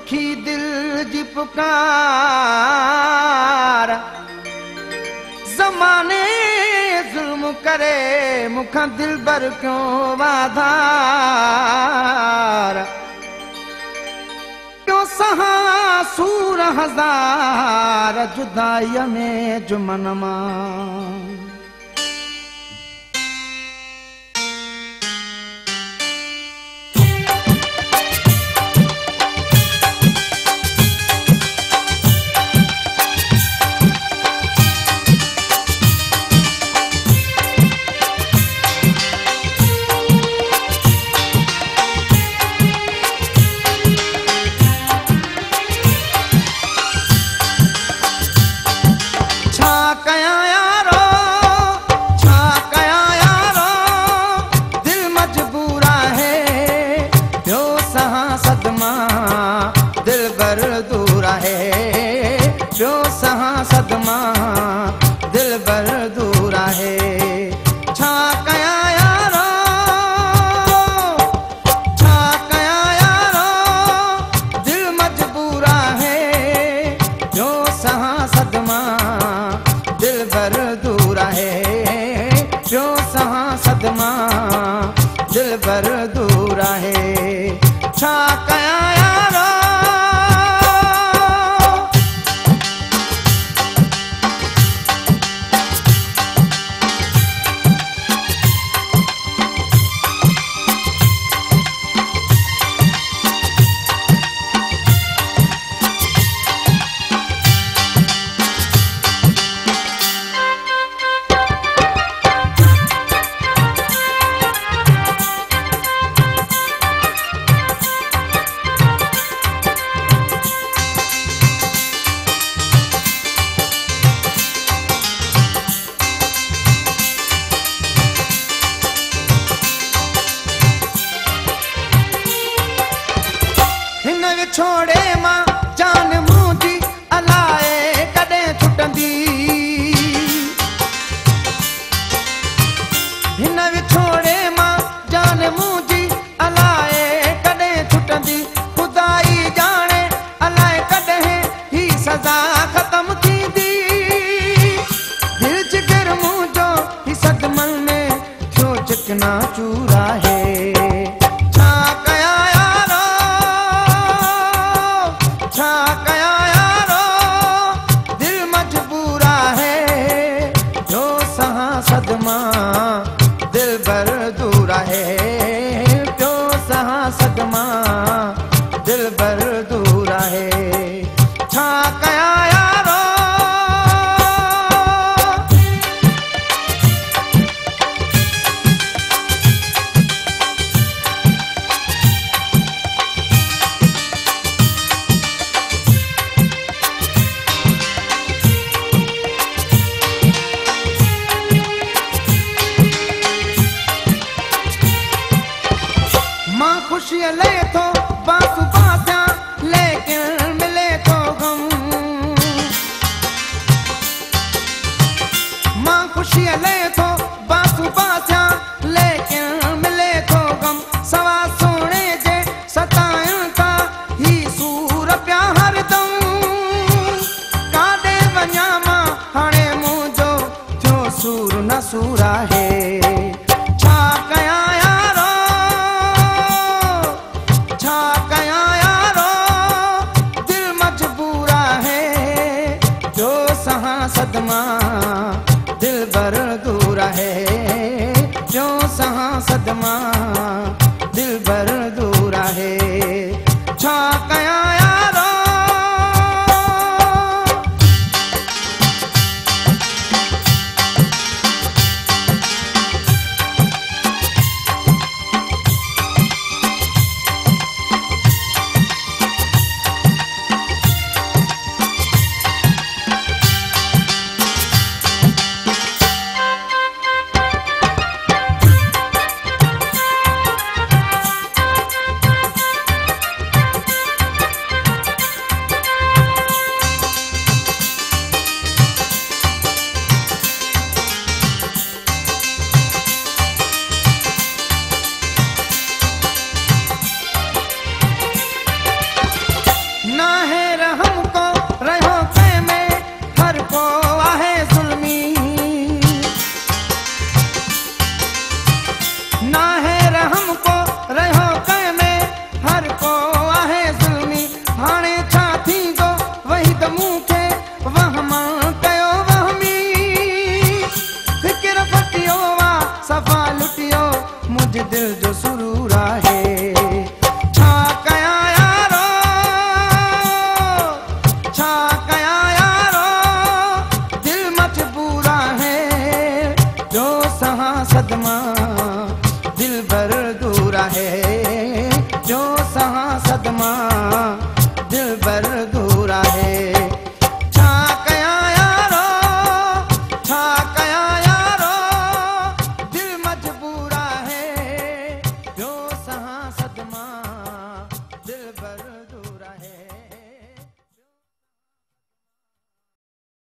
दुखी दिल जी पुकार। ज़माने ज़ुल्म करे मूंखां दिल भर क्यों वाधार? क्यों सहा सूर हज़ार जुदाईअ में जुमन मां? बरदू दिल भर दूरा है مان خوشي هلي ٿو نه سور آهي. दिल भर दूरा है जो सहा सदमा